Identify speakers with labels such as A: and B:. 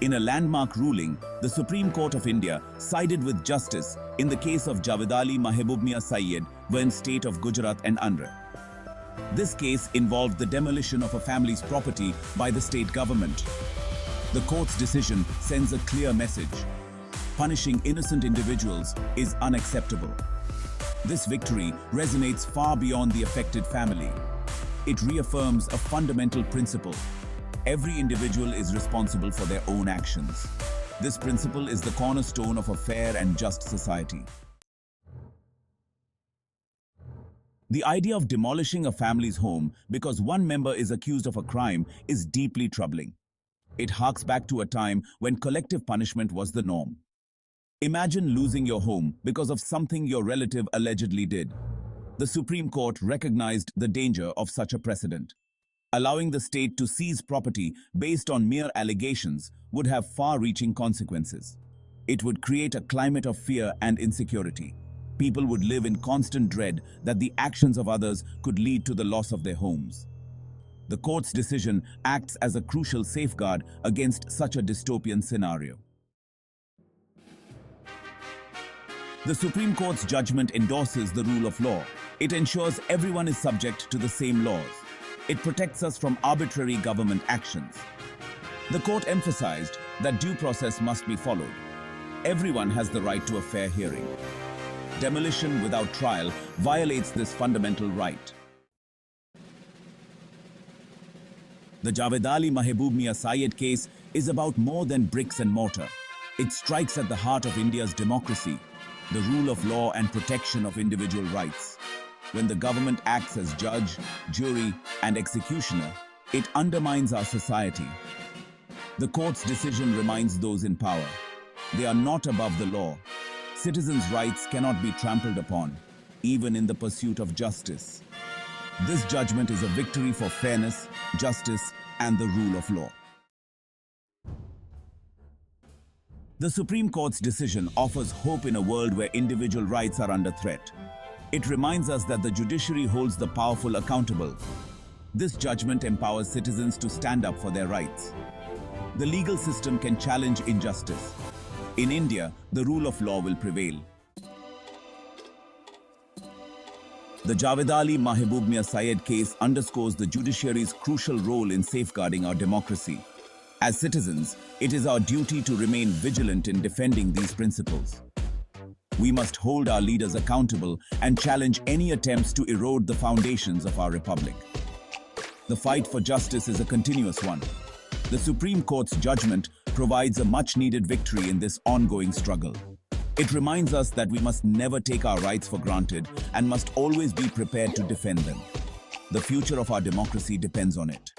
A: In a landmark ruling, the Supreme Court of India sided with justice in the case of Javedali Mahebubmiya Saiyed when state of Gujarat and Andhra. This case involved the demolition of a family's property by the state government. The court's decision sends a clear message. Punishing innocent individuals is unacceptable. This victory resonates far beyond the affected family. It reaffirms a fundamental principle. Every individual is responsible for their own actions. This principle is the cornerstone of a fair and just society. The idea of demolishing a family's home because one member is accused of a crime is deeply troubling. It harks back to a time when collective punishment was the norm. Imagine losing your home because of something your relative allegedly did. The Supreme Court recognized the danger of such a precedent. Allowing the state to seize property based on mere allegations would have far-reaching consequences. It would create a climate of fear and insecurity. People would live in constant dread that the actions of others could lead to the loss of their homes. The court's decision acts as a crucial safeguard against such a dystopian scenario. The Supreme Court's judgment endorses the rule of law. It ensures everyone is subject to the same laws. It protects us from arbitrary government actions. The court emphasized that due process must be followed. Everyone has the right to a fair hearing. Demolition without trial violates this fundamental right. The Javedali Mahebubmiya Saiyed case is about more than bricks and mortar. It strikes at the heart of India's democracy, the rule of law and protection of individual rights. When the government acts as judge, jury, and executioner, it undermines our society. The court's decision reminds those in power. They are not above the law. Citizens' rights cannot be trampled upon, even in the pursuit of justice. This judgment is a victory for fairness, justice, and the rule of law. The Supreme Court's decision offers hope in a world where individual rights are under threat. It reminds us that the judiciary holds the powerful accountable. This judgment empowers citizens to stand up for their rights. The legal system can challenge injustice. In India, the rule of law will prevail. The Javedali Mahebubmiya Saiyed case underscores the judiciary's crucial role in safeguarding our democracy. As citizens, it is our duty to remain vigilant in defending these principles. We must hold our leaders accountable and challenge any attempts to erode the foundations of our republic. The fight for justice is a continuous one. The Supreme Court's judgment provides a much-needed victory in this ongoing struggle. It reminds us that we must never take our rights for granted and must always be prepared to defend them. The future of our democracy depends on it.